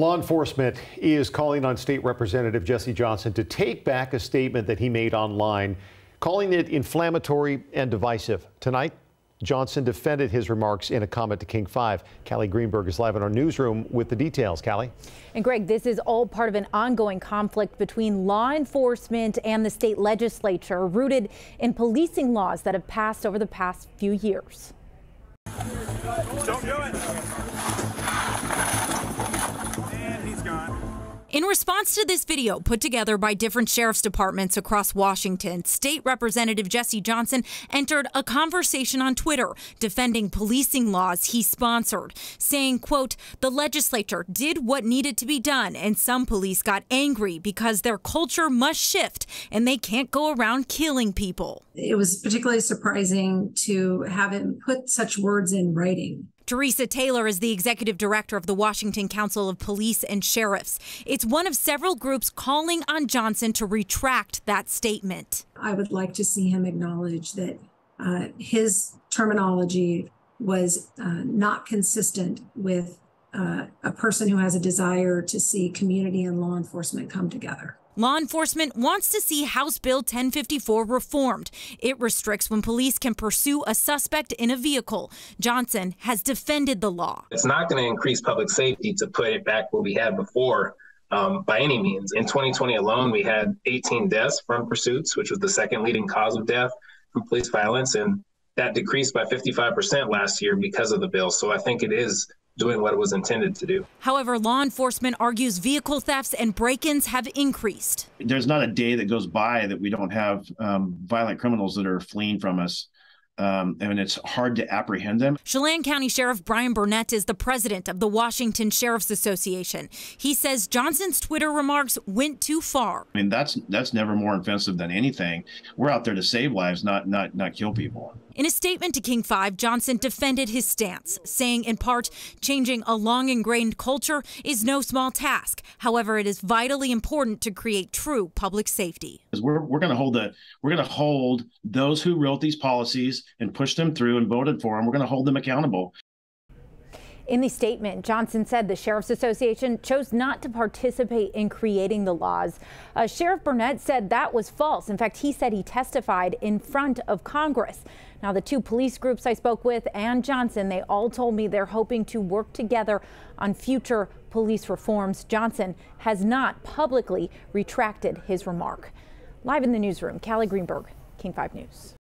Law enforcement is calling on State Representative Jesse Johnson to take back a statement that he made online, calling it inflammatory and divisive. Tonight, Johnson defended his remarks in a comment to King 5. Callie Greenberg is live in our newsroom with the details. Callie. And Greg, this is all part of an ongoing conflict between law enforcement and the state legislature, rooted in policing laws that have passed over the past few years. Don't do it. In response to this video put together by different sheriff's departments across Washington, State Representative Jesse Johnson entered a conversation on Twitter defending policing laws he sponsored, saying, quote, the legislature did what needed to be done and some police got angry because their culture must shift and they can't go around killing people. It was particularly surprising to have him put such words in writing. Teresa Taylor is the executive director of the Washington Council of Police and Sheriffs. It's one of several groups calling on Johnson to retract that statement. I would like to see him acknowledge that uh, his terminology was uh, not consistent with uh, a person who has a desire to see community and law enforcement come together. Law enforcement wants to see House Bill 1054 reformed. It restricts when police can pursue a suspect in a vehicle. Johnson has defended the law. It's not going to increase public safety to put it back where we had before. Um, by any means. In 2020 alone, we had 18 deaths from pursuits, which was the second leading cause of death from police violence. And that decreased by 55% last year because of the bill. So I think it is doing what it was intended to do. However, law enforcement argues vehicle thefts and break ins have increased. There's not a day that goes by that we don't have um, violent criminals that are fleeing from us um, and it's hard to apprehend them. Chelan County Sheriff Brian Burnett is the president of the Washington Sheriff's Association. He says Johnson's Twitter remarks went too far. I mean, that's that's never more offensive than anything. We're out there to save lives, not not not kill people. In a statement to King 5, Johnson defended his stance, saying in part, changing a long ingrained culture is no small task. However, it is vitally important to create true public safety. We're, we're going to hold the we're going to hold those who wrote these policies and pushed them through and voted for them. We're going to hold them accountable. In the statement, Johnson said the Sheriff's Association chose not to participate in creating the laws. Uh, Sheriff Burnett said that was false. In fact, he said he testified in front of Congress. Now, the two police groups I spoke with and Johnson, they all told me they're hoping to work together on future police reforms. Johnson has not publicly retracted his remark. Live in the newsroom, Callie Greenberg, King 5 News.